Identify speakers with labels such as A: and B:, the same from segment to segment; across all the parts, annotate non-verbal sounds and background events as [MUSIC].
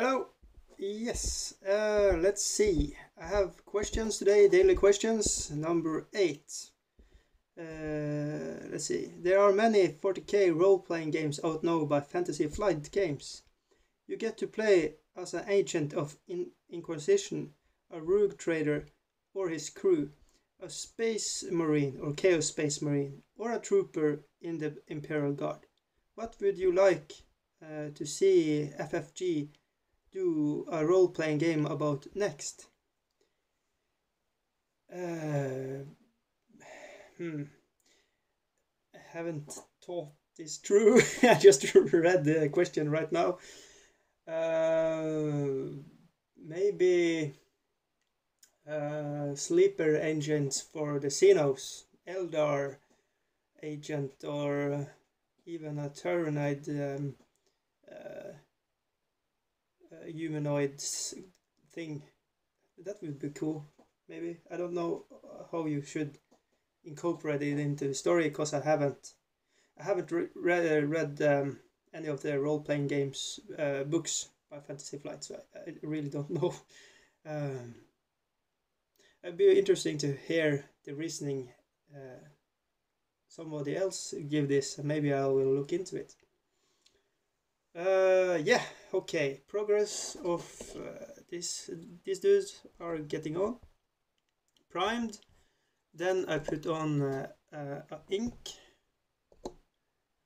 A: Hello. Yes. Uh, let's see. I have questions today. Daily questions number eight. Uh, let's see. There are many 40k role-playing games out now by Fantasy Flight Games. You get to play as an agent of in- Inquisition, a rogue trader or his crew, a space marine or chaos space marine, or a trooper in the Imperial Guard. What would you like uh, to see FFG do a role playing game about next? Uh, hmm. I haven't thought this through. [LAUGHS] I just [LAUGHS] read the question right now. Uh, maybe uh, sleeper agents for the Xenos, Eldar agent, or even a Tyranid um, uh, humanoid thing. That would be cool. Maybe I don't know how you should incorporate it into the story because I haven't. I haven't re- read uh, read um, any of the role playing games uh, books by Fantasy Flight, so I, I really don't [LAUGHS] know. Um, it'd be interesting to hear the reasoning uh, somebody else give this, and maybe I will look into it. Uh, yeah, okay. Progress of uh, this these dudes are getting on. Primed. Then I put on uh, uh, ink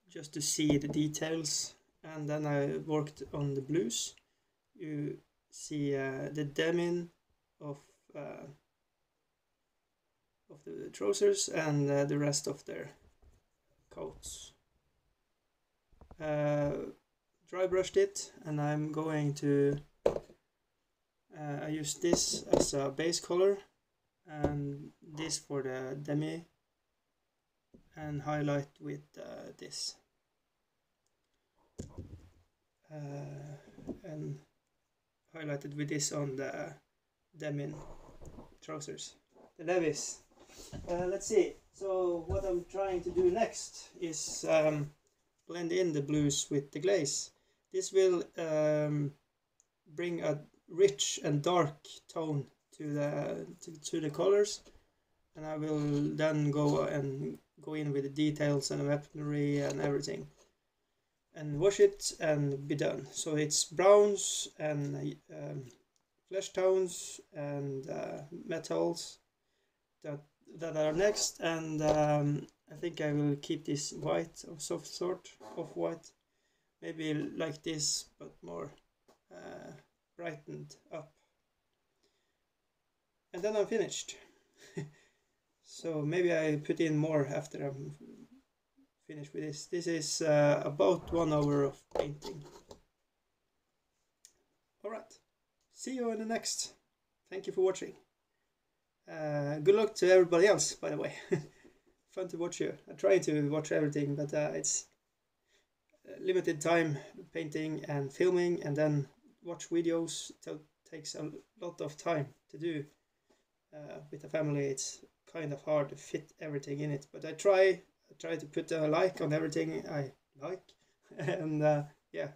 A: just to see the details, and then I worked on the blues. You see uh, the demin of uh, of the trousers and the rest of their coats. Dry brushed it and I'm going to uh, I use this as a base color and this for the demi and highlight with uh, this. Uh, and highlighted with this on the demin trousers. The Levi's. Uh, let's see. So what I'm trying to do next is um, blend in the blues with the glaze this will um, bring a rich and dark tone to the to, to the colors. And I will then go and go in with the details and weaponry and everything. And wash it and be done. So it's browns and um, flesh tones and uh, metals that that are next. And um, I think I will keep this white of soft sort of white maybe like this but more uh, brightened up. And then I'm finished. [LAUGHS] So maybe I put in more after I'm finished with this. This is uh, about one hour of painting. Alright see you in the next. Thank you for watching. Uh, good luck to everybody else by the way. [LAUGHS] Fun to watch you. I try to watch everything but uh, it's limited time painting and filming and then watch videos. T- takes a lot of time to do uh, with the family. It's kind of hard to fit everything in it but i try. I try to put a like on everything i like. [LAUGHS] And uh, yeah.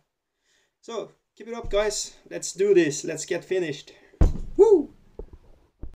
A: So keep it up guys. Let's do this. Let's get finished. Woo